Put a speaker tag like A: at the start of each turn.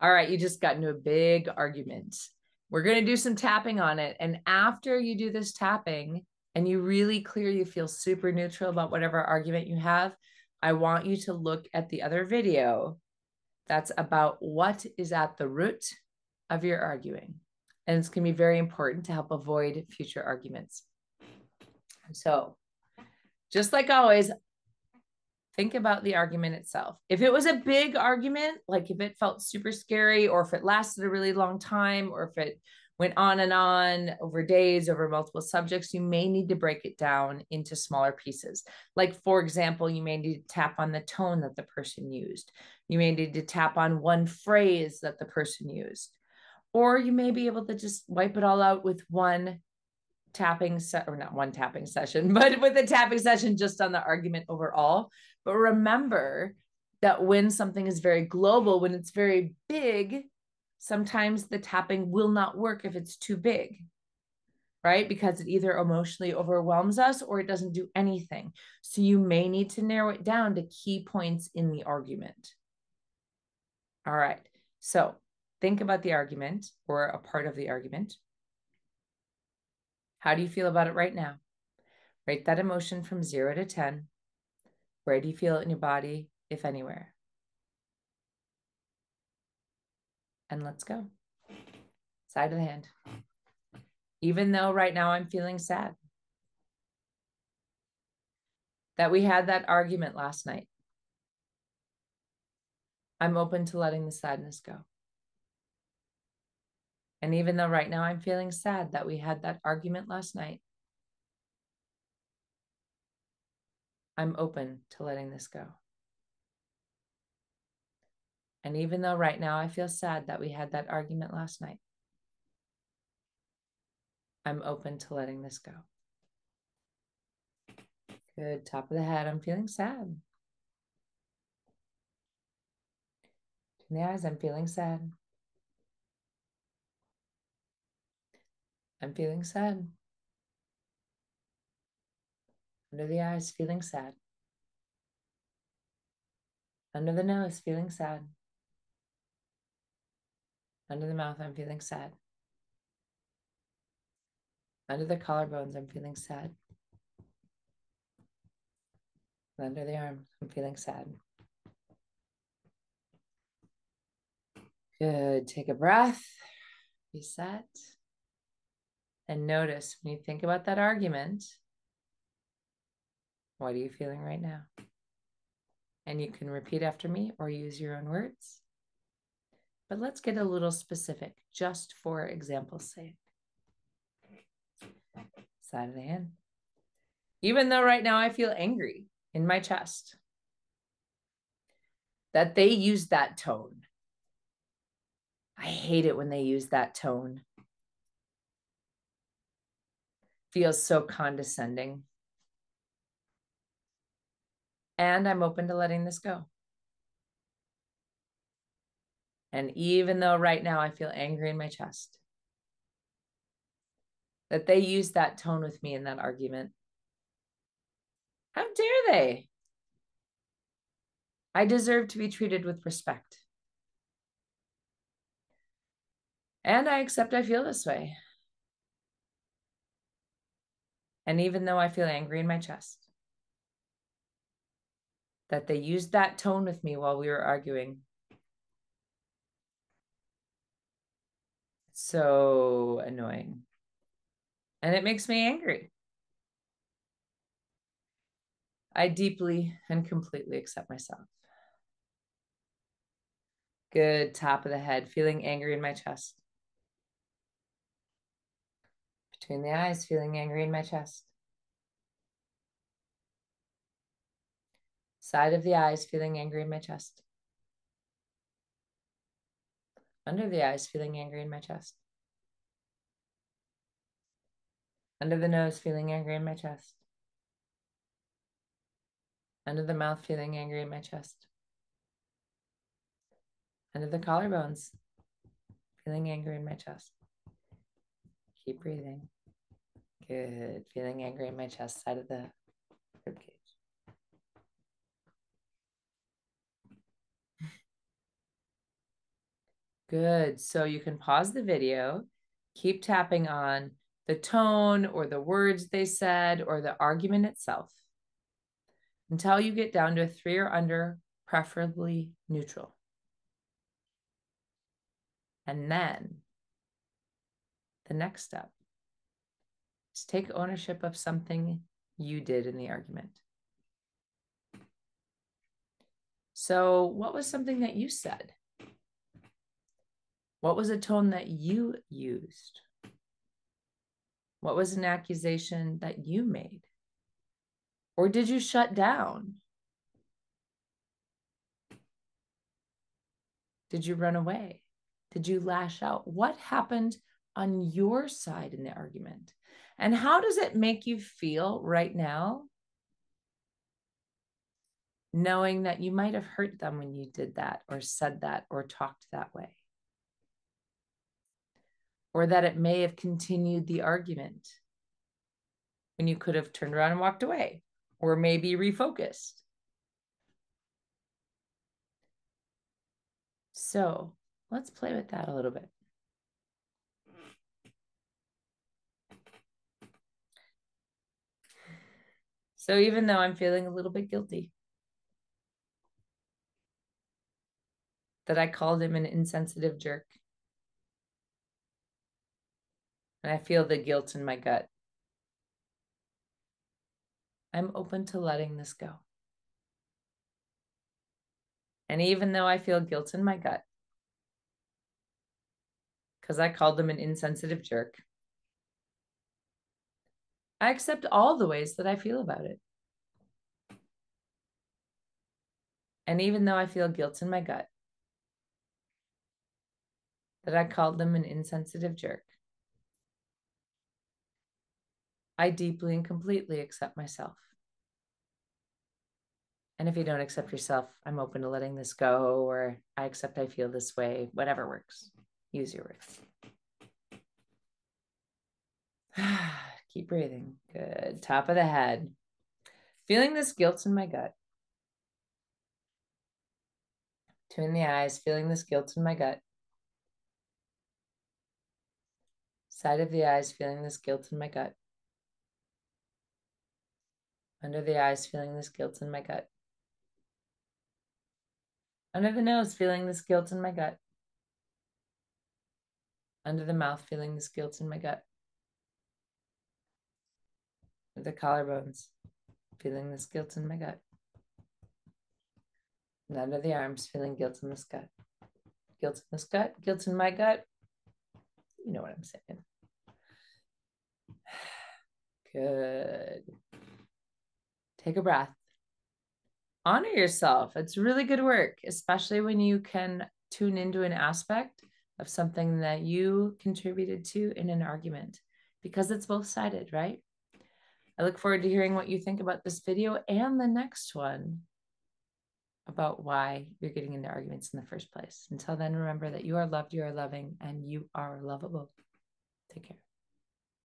A: All right, you just got into a big argument. We're going to do some tapping on it. And after you do this tapping and you really clear, you feel super neutral about whatever argument you have, I want you to look at the other video that's about what is at the root of your arguing. And it's going to be very important to help avoid future arguments. So, just like always, think about the argument itself. If it was a big argument, like if it felt super scary, or if it lasted a really long time, or if it went on and on over days, over multiple subjects, you may need to break it down into smaller pieces. Like, for example, you may need to tap on the tone that the person used. You may need to tap on one phrase that the person used. Or you may be able to just wipe it all out with one tapping set or not one tapping session, but with a tapping session just on the argument overall. But remember that when something is very global, when it's very big, sometimes the tapping will not work if it's too big, right? Because it either emotionally overwhelms us or it doesn't do anything. So you may need to narrow it down to key points in the argument. All right. So think about the argument or a part of the argument. How do you feel about it right now? Rate that emotion from zero to 10. Where do you feel it in your body, if anywhere? And let's go. Side of the hand. Even though right now I'm feeling sad that we had that argument last night, I'm open to letting the sadness go. And even though right now I'm feeling sad that we had that argument last night, I'm open to letting this go. And even though right now I feel sad that we had that argument last night, I'm open to letting this go. Good. Top of the head. I'm feeling sad. In the eyes, I'm feeling sad. I'm feeling sad. Under the eyes, feeling sad. Under the nose, feeling sad. Under the mouth, I'm feeling sad. Under the collarbones, I'm feeling sad. Under the arms, I'm feeling sad. Good. Take a breath, reset. And notice when you think about that argument, what are you feeling right now? And you can repeat after me or use your own words. But let's get a little specific just for example's sake. Side of the hand. Even though right now I feel angry in my chest, that they use that tone. I hate it when they use that tone. Feels so condescending. And I'm open to letting this go. And even though right now I feel angry in my chest, that they used that tone with me in that argument. How dare they? I deserve to be treated with respect. And I accept I feel this way. And even though I feel angry in my chest, that they used that tone with me while we were arguing. So annoying. And it makes me angry. I deeply and completely accept myself. Good top of the head, feeling angry in my chest. Between the eyes, feeling angry in my chest. Side of the eyes, feeling angry in my chest. Under the eyes, feeling angry in my chest. Under the nose, feeling angry in my chest. Under the mouth, feeling angry in my chest. Under the collarbones, feeling angry in my chest. Keep breathing. Good. Feeling angry in my chest, side of the ribcage. Good. So you can pause the video, keep tapping on the tone or the words they said or the argument itself until you get down to a three or under, preferably neutral. And then the next step take ownership of something you did in the argument. So, what was something that you said? What was a tone that you used? What was an accusation that you made? Or did you shut down? Did you run away? Did you lash out? What happened on your side in the argument? And how does it make you feel right now? Knowing that you might have hurt them when you did that, or said that, or talked that way. Or that it may have continued the argument when you could have turned around and walked away, or maybe refocused. So let's play with that a little bit. So even though I'm feeling a little bit guilty that I called him an insensitive jerk, and I feel the guilt in my gut, I'm open to letting this go. And even though I feel guilt in my gut, because I called him an insensitive jerk, I accept all the ways that I feel about it. And even though I feel guilt in my gut that I called them an insensitive jerk, I deeply and completely accept myself. And if you don't accept yourself, I'm open to letting this go, or I accept I feel this way, whatever works. Use your words. Keep breathing. Good. Top of the head. Feeling this guilt in my gut. Twin the eyes, feeling this guilt in my gut. Side of the eyes, feeling this guilt in my gut. Under the eyes, feeling this guilt in my gut. Under the nose, feeling this guilt in my gut. Under the mouth, feeling this guilt in my gut the collarbones, feeling this guilt in my gut. And under the arms, feeling guilt in this gut. Guilt in this gut, guilt in my gut. You know what I'm saying. Good. Take a breath. Honor yourself. It's really good work, especially when you can tune into an aspect of something that you contributed to in an argument because it's both sided, right? I look forward to hearing what you think about this video and the next one about why you're getting into arguments in the first place. Until then, remember that you are loved, you are loving, and you are lovable. Take care.